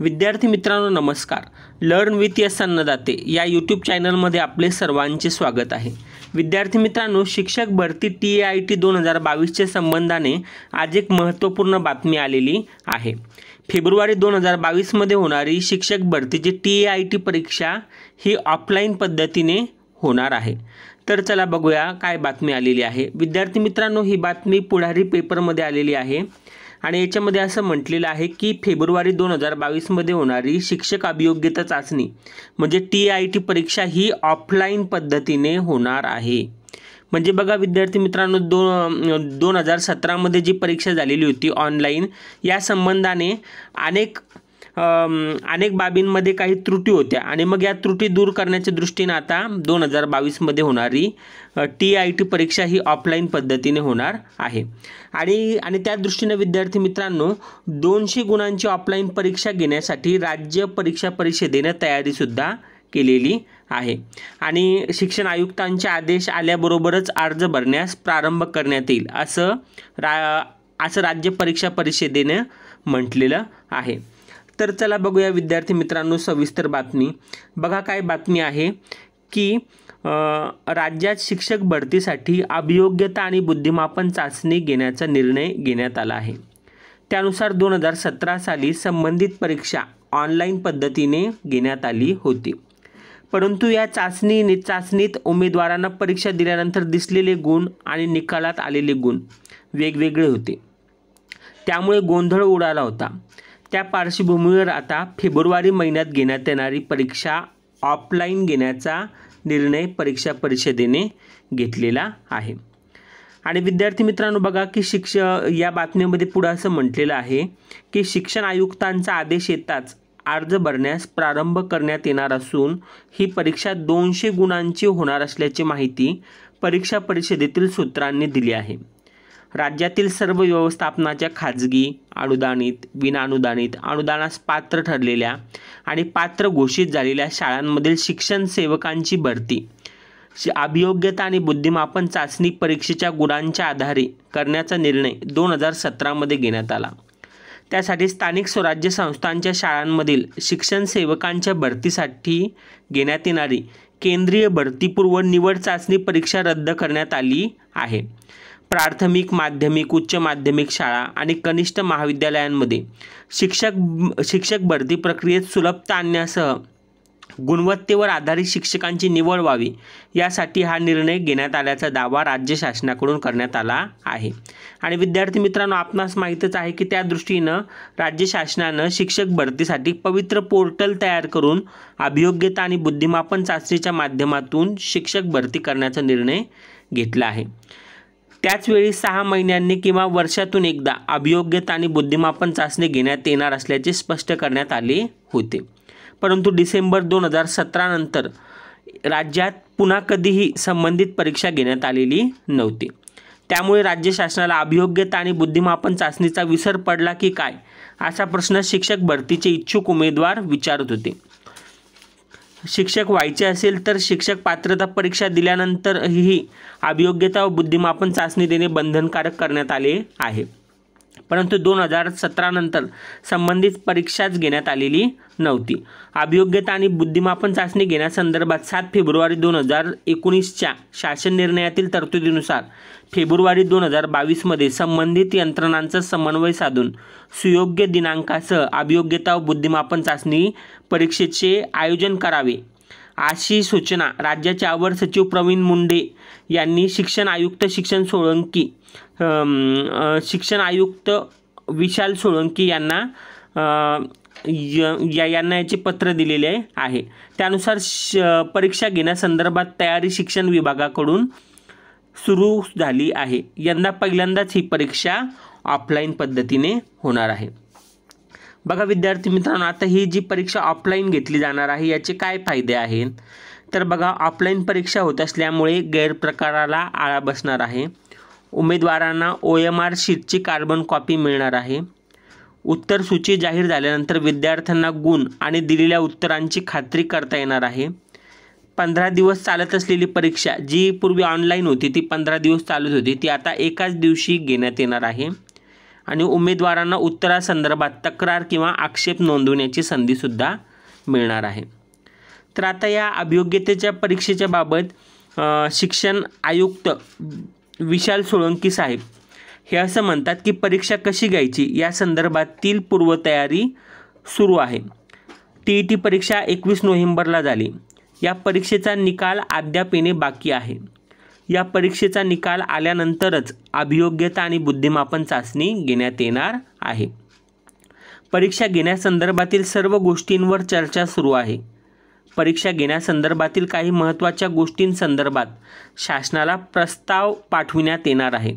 विद्यार्थी मित्रांनो नमस्कार. लर्न विथ यस अन्नदाते या यूट्यूब चॅनलमध्ये आपले सर्वांचे स्वागत आहे. विद्यार्थी मित्रांनो शिक्षक भरती टी ए आय टी दोन हजार बावीसच्या संबंधाने आज एक महत्त्वपूर्ण बातमी आलेली आहे. फेब्रुवारी दोन हजार बावीसमध्ये होणारी शिक्षक भरतीची टी ए आय टी परीक्षा ही ऑफलाईन पद्धतीने होणार आहे. तर चला बघूया काय बातमी आलेली आहे. विद्यार्थी मित्रांनो ही बातमी पुढारी पेपरमध्ये आलेली आहे. आणि याच्यामध्ये असं म्हटलेलं आहे की फेब्रुवारी दोन हजार बावीसमध्ये होणारी शिक्षक अभियोग्यता चाचणी म्हणजे टी आय टी परीक्षा ही ऑफलाईन पद्धतीने होणार आहे. म्हणजे बघा विद्यार्थी मित्रांनो दोन दोन हजार सतरामध्ये जी परीक्षा झालेली होती ऑनलाईन या संबंधाने अनेक अनेक बाबींमध्ये काही त्रुटी होत्या. आणि मग या त्रुटी दूर करण्याच्या दृष्टीनं आता दोन हजार बावीसमध्ये होणारी टी आय टी परीक्षा ही ऑफलाईन पद्धतीने होणार आहे. आणि आणि त्या दृष्टीनं विद्यार्थी मित्रांनो दोनशे गुणांची ऑफलाईन परीक्षा घेण्यासाठी राज्य परीक्षा परिषदेनं तयारीसुद्धा केलेली आहे. आणि शिक्षण आयुक्तांचे आदेश आल्याबरोबरच अर्ज भरण्यास प्रारंभ करण्यात येईल असं रा असं राज्य परीक्षा परिषदेनं म्हटलेलं आहे. तर चला बघूया विद्यार्थी मित्रांनो सविस्तर बातमी. बघा काय बातमी आहे की राज्यात शिक्षक भरतीसाठी अभियोग्यता आणि बुद्धिमापन चाचणी घेण्याचा निर्णय घेण्यात आला आहे. त्यानुसार दोन हजार सतरा साली संबंधित परीक्षा ऑनलाईन पद्धतीने घेण्यात आली होती. परंतु या चाचणी चाचणीत उमेदवारांना परीक्षा दिल्यानंतर दिसलेले गुण आणि निकालात आलेले गुण वेगवेगळे होते. त्यामुळे गोंधळ उडाला होता. त्या पार्श्वभूमीवर आता फेब्रुवारी महिन्यात घेण्यात येणारी परीक्षा ऑफलाईन घेण्याचा निर्णय परीक्षा परिषदेने घेतलेला आहे. आणि विद्यार्थी मित्रांनो बघा की शिक्ष या बातमीमध्ये पुढं असं म्हटलेलं आहे की शिक्षण आयुक्तांचा आदेश येताच अर्ज भरण्यास प्रारंभ करण्यात येणार असून ही परीक्षा दोनशे गुणांची होणार असल्याची माहिती परीक्षा परिषदेतील सूत्रांनी दिली आहे. राज्यातील सर्व व्यवस्थापनाच्या खाजगी अनुदानित विनाअनुदानित अनुदानास पात्र ठरलेल्या आणि पात्र घोषित झालेल्या शाळांमधील शिक्षण सेवकांची भरती अभियोग्यता आणि बुद्धिमापन चाचणी परीक्षेच्या गुणांच्या आधारे करण्याचा निर्णय दोन हजार सतरामध्ये घेण्यात आला. त्यासाठी स्थानिक स्वराज्य संस्थांच्या शाळांमधील शिक्षण सेवकांच्या भरतीसाठी घेण्यात येणारी केंद्रीय भरतीपूर्व निवड चाचणी परीक्षा रद्द करण्यात आली आहे. प्राथमिक माध्यमिक उच्च माध्यमिक शाळा आणि कनिष्ठ महाविद्यालयांमध्ये शिक्षक शिक्षक भरती प्रक्रियेत सुलभता आणण्यासह गुणवत्तेवर आधारित शिक्षकांची निवड व्हावी यासाठी हा निर्णय घेण्यात आल्याचा दावा राज्य शासनाकडून करण्यात आला आहे. आणि विद्यार्थी मित्रांनो आपणास माहीतच आहे की त्या दृष्टीनं राज्य शासनानं शिक्षक भरतीसाठी पवित्र पोर्टल तयार करून अभियोग्यता आणि बुद्धिमापन चाचणीच्या माध्यमातून शिक्षक भरती करण्याचा निर्णय घेतला आहे. त्याचवेळी सहा महिन्यांनी किंवा वर्षातून एकदा अभियोग्यता आणि बुद्धिमापन चाचणी घेण्यात येणार असल्याचे स्पष्ट करण्यात आले होते. परंतु डिसेंबर दोन हजार सतरानंतर राज्यात पुन्हा कधीही संबंधित परीक्षा घेण्यात आलेली नव्हती. त्यामुळे राज्य शासनाला अभियोग्यता आणि बुद्धिमापन चाचणीचा विसर पडला की काय असा प्रश्न शिक्षक भरतीचे इच्छुक उमेदवार विचारत होते. शिक्षक व्हायचे असेल तर शिक्षक पात्रता परीक्षा दिल्यानंतरही अभियोग्यता व बुद्धिमापन चाचणी देणे बंधनकारक करण्यात आले आहे. परंतु दोन हजार सतरानंतर संबंधित परीक्षाच घेण्यात आलेली नव्हती. अभियोग्यता आणि बुद्धिमापन चाचणी घेण्यासंदर्भात सात फेब्रुवारी दोन हजार एकोणीसच्या शासन निर्णयातील तरतुदीनुसार फेब्रुवारी दोन हजार बावीसमध्ये संबंधित यंत्रणांचा समन्वय साधून सुयोग्य दिनांकासह अभियोग्यता व बुद्धिमापन चाचणी परीक्षेचे आयोजन करावे. अशी सूचना राज्याचे अवर सचिव प्रवीण मुंडे यांनी शिक्षण आयुक्त शिक्षण सोळंकी शिक्षण आयुक्त विशाल सोळंकी यांना या यांना याचे पत्र दिलेले आहे. त्यानुसार श परीक्षा घेण्यासंदर्भात तयारी शिक्षण विभागाकडून सुरू झाली आहे. यंदा पहिल्यांदाच ही परीक्षा ऑफलाईन पद्धतीने होणार आहे. बघा विद्यार्थी मित्रांनो आता ही जी परीक्षा ऑफलाईन घेतली जाणार आहे याचे काय फायदे आहेत? तर बघा ऑफलाईन परीक्षा होत असल्यामुळे गैरप्रकाराला आळा बसणार आहे. उमेदवारांना ओ एम आर शीटची कार्बन कॉपी मिळणार आहे. उत्तर सूची जाहीर झाल्यानंतर विद्यार्थ्यांना गुण आणि दिलेल्या उत्तरांची खात्री करता येणार आहे. पंधरा दिवस चालत असलेली परीक्षा जी पूर्वी ऑनलाईन होती ती पंधरा दिवस चालत होती ती आता एकाच दिवशी घेण्यात येणार आहे. आणि उमेदवारांना उत्तरासंदर्भात तक्रार किंवा आक्षेप नोंदवण्याची संधीसुद्धा मिळणार आहे. तर आता या अभियोग्यतेच्या परीक्षेच्या बाबत शिक्षण आयुक्त विशाल सोळंकी साहेब हे असं म्हणतात की परीक्षा कशी घ्यायची या संदर्भातील पूर्वतयारी सुरू आहे. टी ई टी परीक्षा एकवीस नोव्हेंबरला झाली. या परीक्षेचा निकाल अद्याप येणे बाकी आहे. या परीक्षेचा निकाल आल्यानंतरच अभियोग्यता आणि बुद्धिमापन चाचणी घेण्यात येणार आहे. परीक्षा घेण्यासंदर्भातील सर्व गोष्टींवर चर्चा सुरू आहे. परीक्षा घेण्यासंदर्भातील काही महत्त्वाच्या गोष्टींसंदर्भात शासनाला प्रस्ताव पाठविण्यात येणार आहे.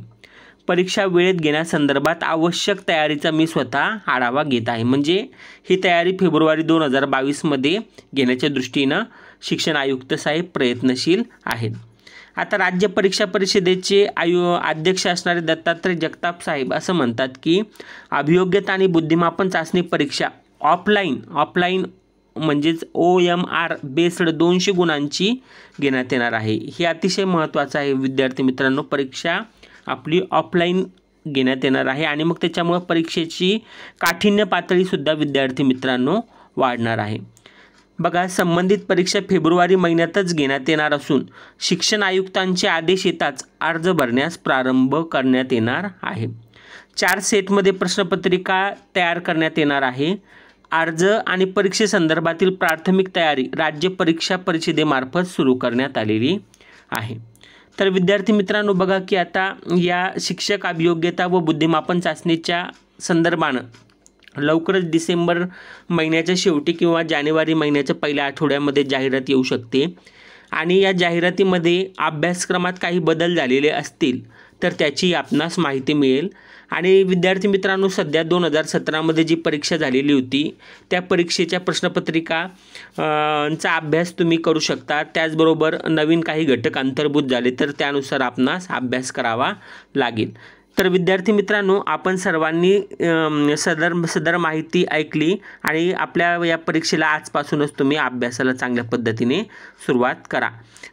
परीक्षा वेळेत घेण्यासंदर्भात आवश्यक तयारीचा मी स्वतः आढावा घेत आहे. म्हणजे ही तयारी फेब्रुवारी दोन हजार बावीसमध्ये घेण्याच्या दृष्टीनं शिक्षण आयुक्त साहेब प्रयत्नशील आहेत. आता राज्य परीक्षा परिषदेचे आयु अध्यक्ष असणारे दत्तात्रय जगताप साहेब असं म्हणतात की अभियोग्यता आणि बुद्धिमापन चाचणी परीक्षा ऑफलाईन ऑफलाईन म्हणजेच ओ एम आर बेस्ड दोनशे गुणांची घेण्यात येणार आहे. हे अतिशय महत्त्वाचं आहे. विद्यार्थी मित्रांनो परीक्षा आपली ऑफलाईन घेण्यात येणार आहे आणि मग त्याच्यामुळं परीक्षेची काठिण्य पातळीसुद्धा विद्यार्थी मित्रांनो वाढणार आहे. बघा संबंधित परीक्षा फेब्रुवारी महिन्यातच घेण्यात येणार असून शिक्षण आयुक्तांचे आदेश येताच अर्ज भरण्यास प्रारंभ करण्यात येणार आहे. चार सेटमध्ये प्रश्नपत्रिका तयार करण्यात येणार आहे. अर्ज आणि परीक्षेसंदर्भातील प्राथमिक तयारी राज्य परीक्षा परिषदेमार्फत सुरू करण्यात आलेली आहे. तर विद्यार्थी मित्रांनो बघा की आता या शिक्षक अभियोग्यता व बुद्धिमापन चाचणीच्या संदर्भानं लवकरच डिसेंबर महिन्याच्या शेवटी किंवा जानेवारी महिन्याच्या पहिल्या आठवड्यामध्ये जाहिरात येऊ शकते. आणि या जाहिरातीमध्ये अभ्यासक्रमात काही बदल झालेले असतील तर त्याची आपणास माहिती मिळेल. आणि विद्यार्थी मित्रांनो सध्या दोन हजार सतरामध्ये जी परीक्षा झालेली होती त्या परीक्षेच्या प्रश्नपत्रिका चा अभ्यास तुम्ही करू शकता. त्याचबरोबर नवीन काही घटक अंतर्भूत झाले तर त्यानुसार आपणास अभ्यास करावा लागेल. तर विद्यार्थी मित्रांनो आपण सर्वांनी सदर सदर माहिती ऐकली आणि आपल्या या परीक्षेला आजपासूनच तुम्ही अभ्यासाला चांगल्या पद्धतीने सुरुवात करा.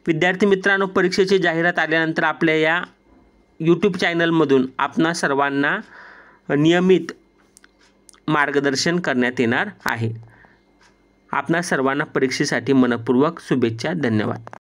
विद्यार्थी मित्रांनो परीक्षेची जाहिरात आल्यानंतर आपल्या या यूट्यूब चॅनलमधून आपणा सर्वांना नियमित मार्गदर्शन करण्यात येणार आहे. आपणा सर्वांना परीक्षेसाठी मनपूर्वक शुभेच्छा धन्यवाद.